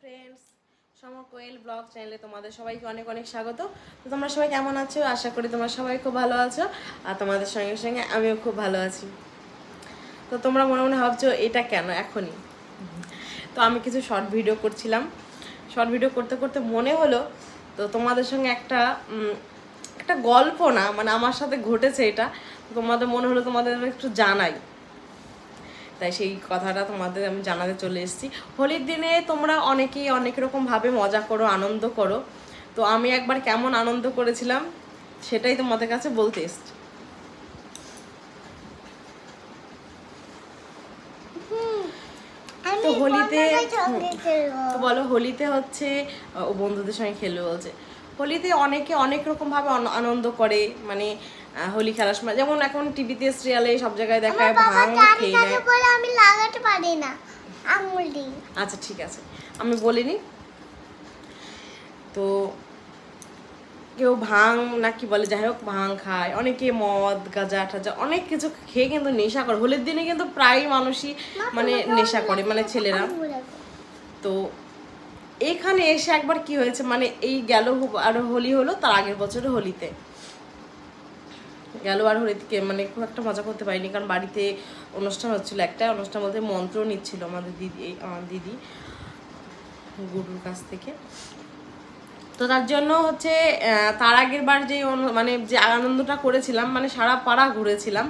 Friends সমর কোয়েল blog চ্যানেলে তোমাদের সবাইকে অনেক অনেক স্বাগত। তো তোমরা সবাই কেমন আছো? আশা করি তোমরা সবাই খুব ভালো আছো আর তোমাদের সঙ্গে সঙ্গে আমিও খুব ভালো আছি। তো তোমরা মনে মনে ভাবছ, এটা কেন? এখনই? তো আমি কিছু শর্ট ভিডিও করছিলাম। শর্ট ভিডিও করতে করতে মনে হলো, তো তোমাদের সঙ্গে একটা একটা গল্প না মানে আমার সাথে ঘটেছে এটা। তোমাদের মনে হলো তোমাদের একটু জানাই। তাই সেই কথাটা তোমাদের আমি জানাতে চলে এসেছি। হোলির দিনে তোমরা অনেকেই অনেক রকমভাবে মজা করো আনন্দ করো। তো আমি একবার কেমন আনন্দ করেছিলাম সেটাই তোমাদের কাছে বলতে এসছি। তো হোলিতে তো বলো হোলিতে হচ্ছে ও বন্ধুদের সঙ্গে খেলবে বলছে। হোলিতে অনেকে অনেক রকমভাবে আন- আনন্দ করে মানে হোলি খেলার সময়। যেমন এখন টিভিতে সিরিয়ালে সব জায়গায় দেখায় ভাঙ খেয়ে নেয়। আমি লাগাতে পারি না। আঙুল দিয়ে। আচ্ছা ঠিক আছে। আমি বলিনি। তো কেউ ভাং না কি বলে যাই হোক ভাং খায়। অনেকে মদ গাঁজা টাজা অনেক কিছু খেয়ে কিন্তু নেশা করে। হোলির দিনে কিন্তু প্রায় মানুষই মানে নেশা করে মানে ছেলেরা। তো এখানে এসে একবার কি হয়েছে মানে এই গেল আর হোলি হলো তার আগের বছরে হোলিতে। গেল আর হোলিতে মানে খুব একটা মজা করতে পারিনি। কারণ বাড়িতে অনুষ্ঠান হচ্ছিল একটা, অনুষ্ঠান বলতে মন্ত্র নিচ্ছিল আমাদের দিদি দিদি, গুরুর কাছ থেকে। তো তার জন্য হচ্ছে তার আগের বার যে মানে যে আনন্দটা করেছিলাম মানে সারা পাড়া ঘুরেছিলাম।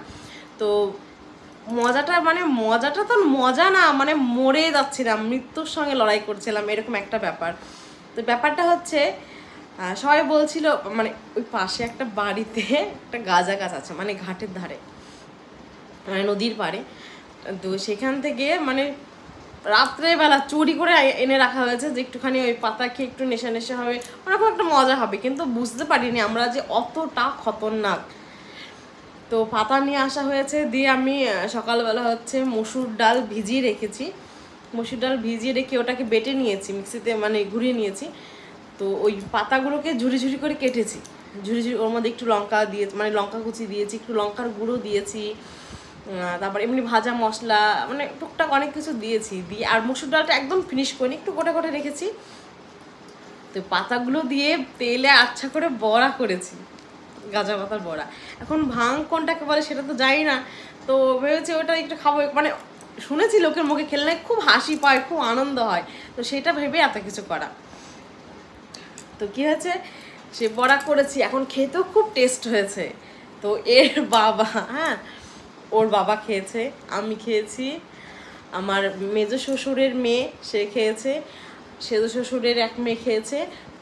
তো মজাটা মানে মজাটা তো মজা না মানে মরে যাচ্ছিলাম, মৃত্যুর সঙ্গে লড়াই করছিলাম, এরকম একটা ব্যাপার। তো ব্যাপারটা হচ্ছে সবাই বলছিল মানে ওই পাশে একটা বাড়িতে একটা গাঁজা গাছ আছে মানে ঘাটের ধারে মানে নদীর পাড়ে। তো সেখান থেকে মানে রাত্রেবেলা চুরি করে এনে রাখা হয়েছে যে একটুখানি ওই পাতা খেয়ে একটু নেশা নেশা হবে, ওরকম একটা মজা হবে। কিন্তু বুঝতে পারিনি আমরা যে অতটা খতরনাক। তো পাতা নিয়ে আসা হয়েছে, দিয়ে আমি সকালবেলা হচ্ছে মসুর ডাল ভিজিয়ে রেখেছি। মসুর ডাল ভিজিয়ে রেখে ওটাকে বেটে নিয়েছি, মিক্সিতে মানে ঘুরিয়ে নিয়েছি। তো ওই পাতাগুলোকে ঝুরি ঝুড়ি করে কেটেছি। ঝুরি ঝুড়ি, ওর মধ্যে একটু লঙ্কা দিয়ে মানে লঙ্কা কুচি দিয়েছি, একটু লঙ্কার গুঁড়ো দিয়েছি তারপর এমনি ভাজা মশলা মানে টুকটাক অনেক কিছু দিয়েছি, দিয়ে আর মুসুর ডালটা একদম ফিনিশ করিনি, একটু গোটা গোটা রেখেছি। তো পাতাগুলো দিয়ে তেলে আচ্ছা করে বড়া করেছি, গাঁজা পাতার বড়া। এখন ভাং কোনটাকে বলে সেটা তো জানি না, তো ভেবেছি ওটা একটু খাব মানে শুনেছি লোকের মুখে খেললে খুব হাসি পায়, খুব আনন্দ হয়, তো সেটা ভেবে এত কিছু করা। তো কি হয়েছে? সে বড়া করেছি, এখন খেতেও খুব টেস্ট হয়েছে। তো এর বাবা হ্যাঁ ওর বাবা খেয়েছে, আমি খেয়েছি। আমার মেজ শ্বশুরের মেয়ে, সে খেয়েছে। সেজ শ্বশুরের এক মেয়ে খেয়েছে,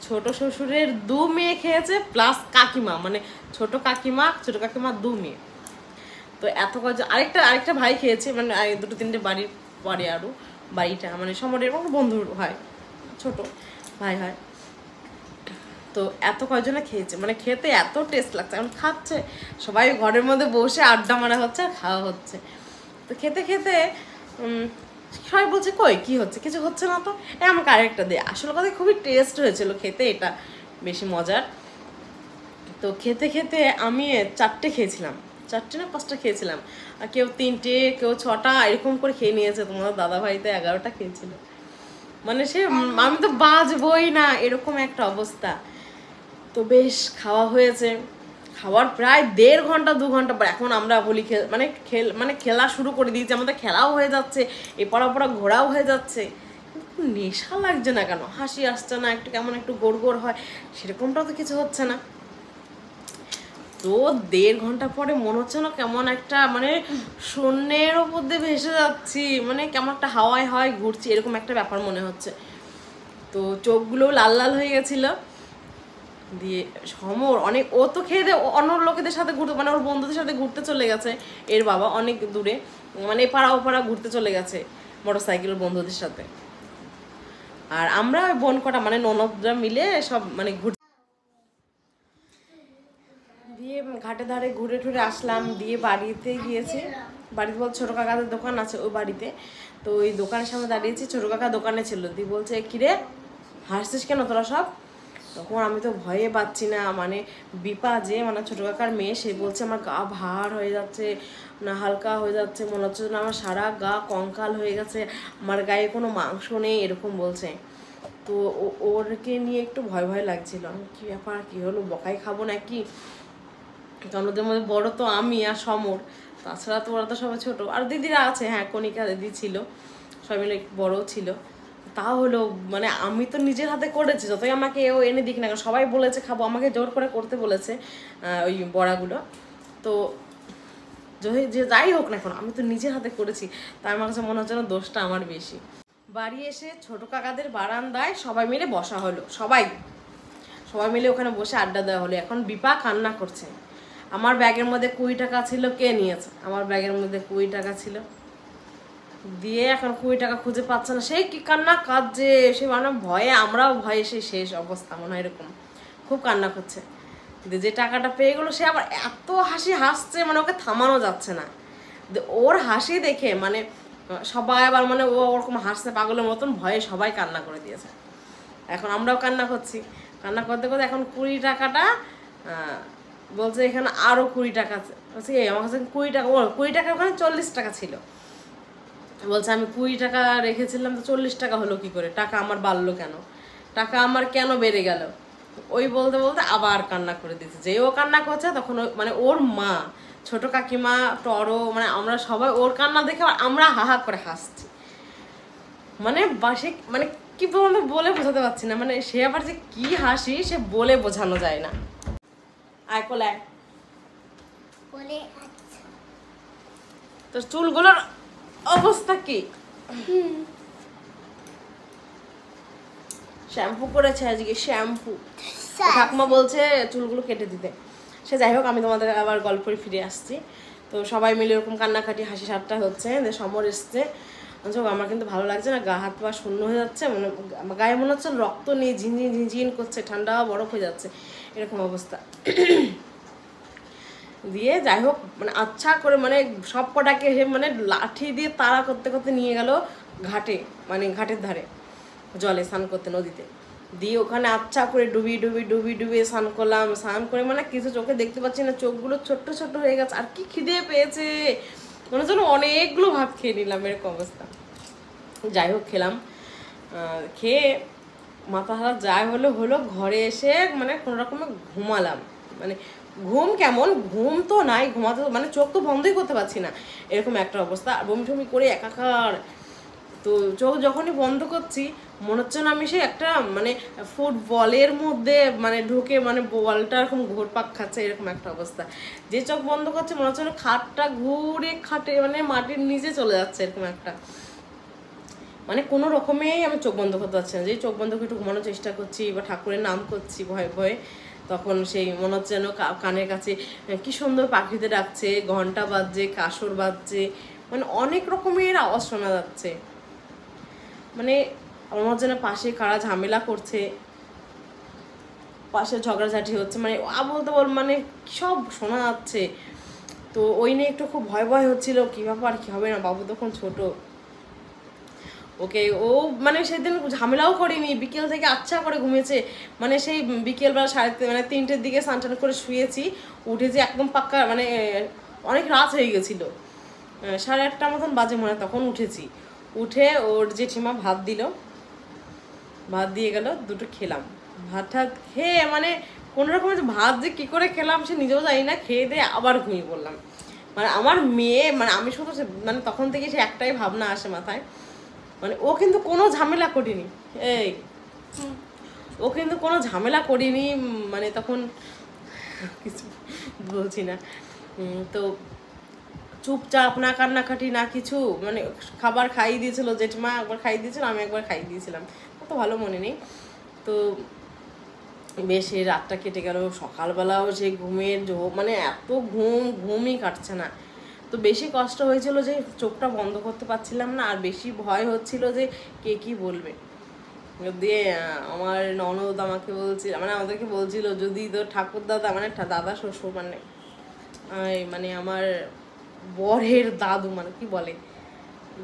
ছোট শ্বশুরের দু মেয়ে খেয়েছে প্লাস কাকিমা মানে ছোট কাকিমা ছোট কাকিমা দু মেয়ে। তো এত কজন, আরেকটা আরেকটা ভাই খেয়েছে মানে দুটো তিনটে বাড়ির পরে আরও বাড়িটা মানে সমরের কোনো বন্ধু হয়, ছোট ভাই হয়। তো এত কয়জনে খেয়েছে? মানে খেতে এত টেস্ট লাগছে। এখন খাচ্ছে, সবাই ঘরের মধ্যে বসে আড্ডা মারা হচ্ছে আর খাওয়া হচ্ছে। তো খেতে খেতে সবাই বলছে, কই, কি হচ্ছে? কিছু হচ্ছে না তো? এ আমাকে আরেকটা দে। আসল কথা, খুবই টেস্ট হয়েছিল খেতে, এটা বেশি মজার। তো খেতে খেতে আমি চারটে খেয়েছিলাম। চারটে না পাঁচটা খেয়েছিলাম। আর কেউ তিনটে, কেউ ছটা, এরকম করে খেয়ে নিয়েছে। তোমার দাদা ভাইতে এগারোটা খেয়েছিল। মানে সে, আমি তো বাজবই না, এরকম একটা অবস্থা। তো বেশ খাওয়া হয়েছে। খাওয়ার প্রায় দেড় ঘণ্টা, দু ঘণ্টা পর এখন আমরা হোলি খেল মানে খেল মানে খেলা শুরু করে দিয়েছি। আমাদের খেলাও হয়ে যাচ্ছে এ পড়া ঘোরাও হয়ে যাচ্ছে। কিন্তু নেশা লাগছে না কেন? হাসি আসছে না, একটু কেমন একটু গোড় গোড় হয় সেরকমটাও তো কিছু হচ্ছে না। তো দেড় ঘণ্টা পরে মনে হচ্ছে না কেমন একটা মানে শূন্যের ওপর দিয়ে ভেসে যাচ্ছি মানে কেমন একটা হাওয়ায় হাওয়ায় ঘুরছি, এরকম একটা ব্যাপার মনে হচ্ছে। তো চোখগুলো লাল লাল হয়ে গেছিল। দিয়ে সমর, অনেক, ও তো খেয়ে দিয়ে, অন্য লোকেদের সাথে ঘুরতে মানে ওর বন্ধুদের সাথে ঘুরতে চলে গেছে, এর বাবা অনেক দূরে মানে এপাড়া ওপাড়া ঘুরতে চলে গেছে মোটর সাইকেলের বন্ধুদের সাথে। আর আমরা বোন কটা মানে ননদরা মিলে সব মানে ঘুর দিয়ে ঘাটে ধারে ঘুরে টুরে আসলাম, দিয়ে বাড়িতে গিয়েছি। বাড়িতে বল ছোটো কাকাদের দোকান আছে ওই বাড়িতে। তো ওই দোকানের সামনে দাঁড়িয়েছি, ছোটো কাকা দোকানে ছিল। দিয়ে বলছে, কিরে, হাসছিস কেন তোরা সব? তখন আমি তো ভয়ে পাচ্ছি না মানে বিপা যে মানে ছোটো কাকার মেয়ে, সে বলছে আমার গা ভার হয়ে যাচ্ছে, না হালকা হয়ে যাচ্ছে, মনে হচ্ছে যেন আমার সারা গা কঙ্কাল হয়ে গেছে, আমার গায়ে কোনো মাংস নেই, এরকম বলছে। তো ওরকে নিয়ে একটু ভয় ভয় লাগছিল। কি ব্যাপার, কি হলো, বকাই খাব নাকি? কারণ ওদের মধ্যে বড় তো আমি আর সমর, তাছাড়া তো ওরা তো সবাই ছোট। আর দিদিরা আছে হ্যাঁ কণিকা দিদি ছিল, সবাই মিলে বড়ও ছিল। তা হলো মানে আমি তো নিজের হাতে করেছি, যতই আমাকে এও এনে দিক না সবাই বলেছে, খাব। আমাকে জোর করে করতে বলেছে ওই বড়াগুলো। তো যে যাই হোক না এখন আমি তো নিজের হাতে করেছি তাই আমার কাছে মনে হচ্ছে না দোষটা আমার বেশি। বাড়ি এসে ছোট কাকাদের বারান্দায় সবাই মিলে বসা হলো, সবাই। সবাই মিলে ওখানে বসে আড্ডা দেওয়া হলো, এখন বিপা কান্না করছে। আমার ব্যাগের মধ্যে কুড়ি টাকা ছিল, কে নিয়েছে? আমার ব্যাগের মধ্যে কুড়ি টাকা ছিল। দিয়ে এখন কুড়ি টাকা খুঁজে পাচ্ছে না। সেই কি কান্না কাঁদছে? সে মানে ভয়ে, আমরাও ভয়ে সেই শেষ অবস্থা, মনে হয় এরকম। খুব কান্না করছে। দিয়ে যে টাকাটা পেয়ে গেলো, সে আবার এত হাসি হাসছে মানে ওকে থামানো যাচ্ছে না। ওর হাসি দেখে মানে সবাই আবার মানে ও ওরকম হাসছে পাগলের মতন, ভয়ে সবাই কান্না করে দিয়েছে। এখন আমরাও কান্না করছি। কান্না করতে করতে এখন কুড়ি টাকাটা বলছে এখানে আরও কুড়ি টাকা আছে। বলছি, এই, আমার কাছে কুড়ি টাকা, ও কুড়ি টাকা ওখানে চল্লিশ টাকা ছিল। বলছে আমি কুড়ি টাকা রেখেছিলাম তো চল্লিশ টাকা হলো কি করে? টাকা আমার বাড়লো কেন? টাকা আমার কেন বেড়ে গেল? ওই বলতে বলতে আবার কান্না করে দিচ্ছে যে ও কান্না করছে তখন মানে ওর মা ছোট কাকিমা টরো মানে আমরা সবাই ওর কান্না দেখে আমরা হাহা করে হাসছি। মানে বাসে মানে কি বলব বলে বোঝাতে পারছি না। মানে সে আবার যে কি হাসি সে বলে বোঝানো যায় না। আয় কোলায় তোর চুলগুলোর অবস্থা কি? শ্যাম্পু করেছে আজকে শ্যাম্পু। ঠাকুমা বলছে চুলগুলো কেটে দিতে। সে যাই হোক আমি তোমাদের আবার গল্পে ফিরে আসছি। তো সবাই মিলে এরকম কান্নাকাটি হাসি ঠাট্টা হচ্ছে সমর এসছে। আমার কিন্তু ভালো লাগছে না গা হাত পা শূন্য হয়ে যাচ্ছে মানে গায়ে মনে হচ্ছে রক্ত নেই ঝিনঝিন ঝিনঝিন করছে ঠান্ডা বরফ হয়ে যাচ্ছে। এরকম অবস্থা। দিয়ে যাই হোক মানে আচ্ছা করে মানে সব কটাকে মানে লাঠি দিয়ে তাড়া করতে করতে নিয়ে গেল ঘাটে মানে ঘাটের ধারে, জলে স্নান করতে নদীতে। দিয়ে ওখানে আচ্ছা করে ডুবি ডুবি ডুবি ডুবি স্নান করলাম। স্নান করে মানে কিছু চোখে দেখতে পাচ্ছি না, চোখগুলো ছোট্ট ছোট্ট হয়ে গেছে। আর কি খিদে পেয়েছে! মনে হচ্ছে অনেকগুলো ভাত খেয়ে নিলাম এরকম অবস্থা। যাই হোক, খেলাম। খেয়ে মাথা হারা যাই হলো হলো, ঘরে এসে মানে কোনো রকমে ঘুমালাম। মানে ঘুম কেমন? ঘুম তো নাই, ঘুমাতে মানে চোখ তো বন্ধই করতে পারছি না। এরকম একটা অবস্থা। আর বমি টমি করে একাকার। তো চোখ যখনই বন্ধ করছি, মনে হচ্ছে না আমি সেই একটা মানে ফুটবলের মধ্যে মানে ঢুকে মানে বলটা এরকম ঘুরপাক খাচ্ছে, এরকম একটা অবস্থা। যে চোখ বন্ধ করছে, মনে হচ্ছে না খাটটা ঘুরে খাটে মানে মাটির নিচে চলে যাচ্ছে, এরকম একটা। মানে কোনো রকমেই আমি চোখ বন্ধ করতে পারছি না। যে চোখ বন্ধ করে একটু ঘুমানোর চেষ্টা করছি বা ঠাকুরের নাম করছি ভয়ে ভয়ে তখন সেই মনে হচ্ছে যেন কানের কাছে কি সুন্দর পাখিতে ডাকছে ঘণ্টা বাজছে কাসর বাজছে মানে অনেক রকমের আওয়াজ শোনা যাচ্ছে। মানে আমার যেন পাশে কারা ঝামেলা করছে, পাশে ঝগড়াঝাটি হচ্ছে মানে বলতে বল মানে সব শোনা যাচ্ছে। তো ওই নিয়ে একটু খুব ভয় ভয় হচ্ছিল, কী ব্যাপার, কী হবে না, বাবু তখন ছোট। ওকে, ও মানে সেদিন ঝামেলাও করেনি, বিকেল থেকে আচ্ছা করে ঘুমিয়েছে। মানে সেই বিকেলবেলা সাড়ে মানে তিনটের দিকে স্নান করে শুয়েছি উঠেছি একদম পাক্কা মানে অনেক রাত হয়ে গেছিল। সাড়ে আটটা মতন বাজে মনে তখন উঠেছি। উঠে ওর জেঠিমা ভাত দিল। ভাত দিয়ে গেল, দুটো খেলাম। ভাত টাত খেয়ে মানে কোনো রকম ভাত যে কী করে খেলাম সে নিজেও জানি না, খেয়ে দিয়ে আবার ঘুমিয়ে পড়লাম। মানে আমার মেয়ে মানে আমি শুধু মানে তখন থেকে সে একটাই ভাবনা আসে মাথায়। মানে ও কিন্তু কোনো ঝামেলা করিনি। এই। ও কিন্তু কোনো ঝামেলা করিনি মানে তখন কিছু বলছি না। তো চুপচাপ না কান্নাকাটি না কিছু মানে খাবার খাইয়ে দিয়েছিল জেঠিমা একবার খাইয়ে দিয়েছিল আমি একবার খাইয়ে দিয়েছিলাম। অত ভালো মনে নেই। তো বেশ এই রাতটা কেটে গেল। সকালবেলাও সেই ঘুমের মানে এত ঘুম ঘুমই কাটছে না। তো বেশি কষ্ট হয়েছিল যে চোখটা বন্ধ করতে পারছিলাম না, আর বেশি ভয় হচ্ছিল যে কে কি বলবে। দিয়ে আমার ননদ আমাকে বলছিল মানে আমাদেরকে বলছিল, যদি তোর ঠাকুর দাদা মানে দাদা, শ্বশুর মানে মানে আমার বরের দাদু মানে কি বলে,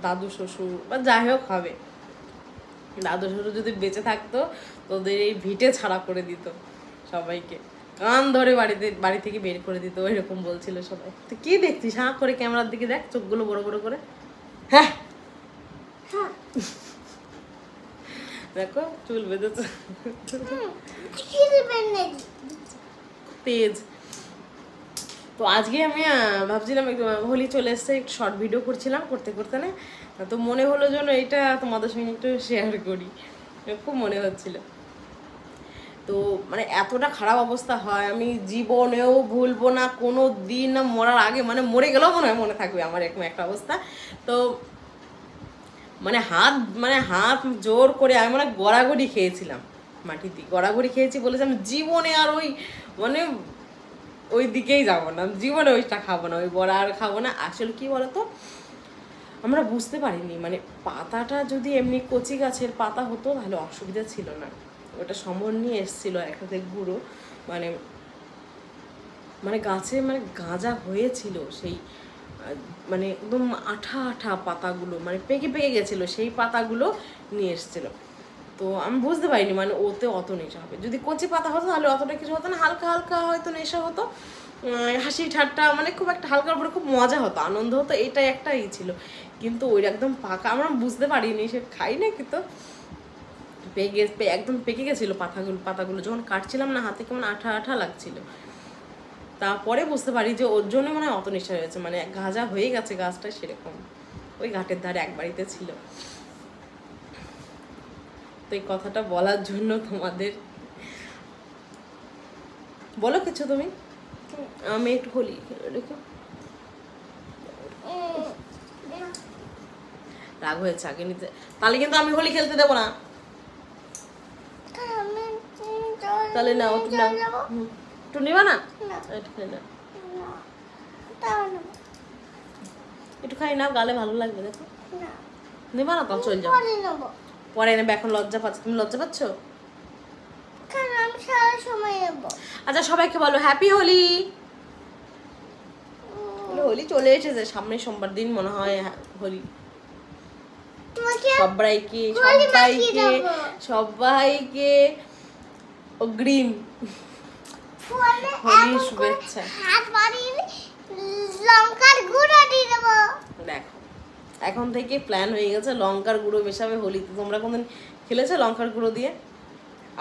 দাদু, শ্বশুর, বা যাই হোক হবে। দাদু, শ্বশুর যদি বেঁচে থাকতো, তোদের এই ভিটে ছাড়া করে দিত সবাইকে। কান ধরে বাড়িতে বাড়ি থেকে বের করে দিত এরকম বলছিল সবাই। তো কি দেখছিস? হাঁ করে ক্যামেরার দিকে দেখ চোখগুলো বড় বড় করে। হ্যাঁ। দেখো চুল বেঁধেছে। তেজ। তো আজকে আমি ভাবছিলাম একটু হোলি চলে এসছে একটু শর্ট ভিডিও করছিলাম করতে করতে না তো মনে হলো যেন এটা তোমাদের সঙ্গে একটু শেয়ার করি। খুব মনে হচ্ছিল। তো মানে এতটা খারাপ অবস্থা হয়, আমি জীবনেও ভুলবো না, কোনো দিন না মরার আগে মানে মরে গেলেও মনে হয় মনে থাকবে আমার এরকম একটা অবস্থা। তো মানে হাত মানে হাত জোর করে আমি মানে গড়াগড়ি খেয়েছিলাম মাটিতে, গড়াগড়ি খেয়েছি বলেছি আমি জীবনে আর ওই মানে ওই দিকেই যাব না জীবনে ওইটা খাব না, ওই বড়া আর খাব না। আসলে কি বলতো, আমরা বুঝতে পারিনি মানে পাতাটা যদি এমনি কচি গাছের পাতা হতো তাহলে অসুবিধা ছিল না। ওটা সমর নিয়ে এসেছিল একসাথে গুঁড়ো। মানে মানে গাছে মানে গাঁজা হয়েছিল সেই মানে একদম আঠা আঠা পাতাগুলো মানে পেকে পেকে গেছিল সেই পাতাগুলো নিয়ে এসেছিল। তো আমি বুঝতে পারিনি মানে ওতে অত নেশা হবে। যদি কচি পাতা হতো তাহলে অতটা কিছু হতো না, হালকা হালকা হয়তো নেশা হতো। হাসি ঠাট্টা মানে খুব একটা হালকার উপরে খুব মজা হতো, আনন্দ হতো, এটাই একটাই ছিল। কিন্তু ওই একদম পাকা, আমরা বুঝতে পারিনি সে খাই না কিন্তু পে- একদম পেকে গেছিল পাতাগুলো পাতাগুলো। যখন কাটছিলাম না, হাতে কেমন আঠা আঠা লাগছিল। তারপরে বুঝতে পারি যে ওর জন্য মানে অত নেশা হয়েছে। মানে গাঁজা হয়ে গেছে গাছটা সেরকম। ওই ঘাটের ধারে এক বাড়িতে ছিল। তো এই কথাটা বলার জন্য তোমাদের বলো কিছু তুমি। আমি একটু হোলি রেখো রাগ হয়েছে আগে নিতে। তাহলে কিন্তু আমি হোলি খেলতে দেবো না আমি জল তাহলে নাও একটু জল নাও। একটু নিবা না? একটু খেয়ে না। একটু খাই নাও গালে ভালো লাগবে দেখো। না। নিবা না তাও চল যাও। পরে নেব। এখন লজ্জা পাচ্ছ তুমি লজ্জা পাচ্ছ? কারণ আমি সারা সময় নেব। আচ্ছা সবাইকে বলো হ্যাপি হোলি হোলি চলে এসেছে সামনে সোমবার দিন মনে হয় হোলি সবাইকে সবাইকে। সবাইকে অগ্রিম হোলির শুভেচ্ছা। লঙ্কার গুঁড়ো দিয়ে দেবো। দেখো এখন থেকে প্ল্যান হয়ে গেছে লঙ্কার গুঁড়ো মেশাবে হোলিতে। তোমরা কোনদিন খেলেছো লঙ্কার গুঁড়ো দিয়ে?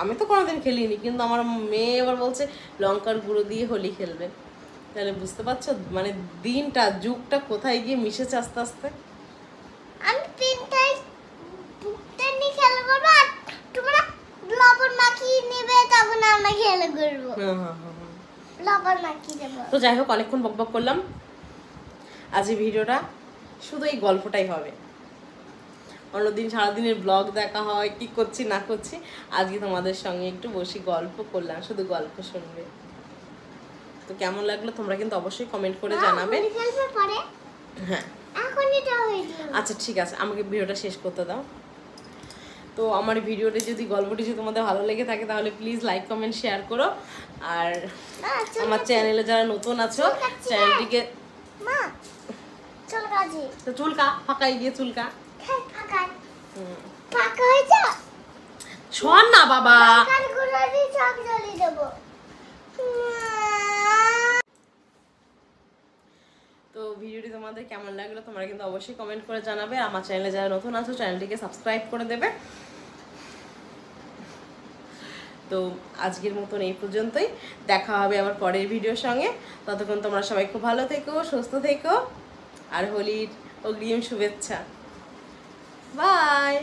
আমি তো কোনোদিন খেলিনি কিন্তু আমার মেয়ে এবার বলছে লঙ্কার গুঁড়ো দিয়ে হোলি খেলবে। তাহলে বুঝতে পারছ? মানে দিনটা যুগটা কোথায় গিয়ে মিশেছে আস্তে আস্তে? আমি তিনটায় তিনটি খেলা করব আর তোমরা লবণ মাখিয়ে নেবে তখন আমরা খেলা করব হ্যাঁ হ্যাঁ হ্যাঁ হ্যাঁ। লবণ মাখিয়ে দেবো তো যাই হোক অনেকক্ষণ বক বক করলাম। আজ এই ভিডিওটা শুধু এই গল্পটাই হবে। অন্যদিন সারাদিনের ব্লগ দেখা হয় কি করছি না করছি আজকে তোমাদের সঙ্গে একটু বসে গল্প করলাম শুধু গল্প শুনবে। তো কেমন লাগল? তোমরা কিন্তু অবশ্যই কমেন্ট করে জানাবে। হ্যাঁ। হয়ে আচ্ছা ঠিক আছে আমাকে ভিডিওটা শেষ করতে দাও। তো আমার ভিডিওটি যদি গল্পটি যদি তোমাদের ভালো লেগে থাকে তাহলে প্লিজ লাইক কমেন্ট শেয়ার করো। আর আমার চ্যানেলে যারা নতুন আছো চ্যানেলটিকে তো চুলকা ফাঁকাই গিয়ে চুলকা। হয়েছে শোন না বাবা। তো ভিডিওটি তোমাদের কেমন লাগল তোমরা কিন্তু অবশ্যই কমেন্ট করে জানাবে। আমার চ্যানেলে যারা নতুন আছো চ্যানেলটিকে সাবস্ক্রাইব করে দেবে। তো আজকের মতন এই পর্যন্তই। দেখা হবে আবার পরের ভিডিওর সঙ্গে। ততক্ষণ তোমরা সবাই খুব ভালো থেকো, সুস্থ থেকো। আর হোলির অগ্রিম শুভেচ্ছা। বাই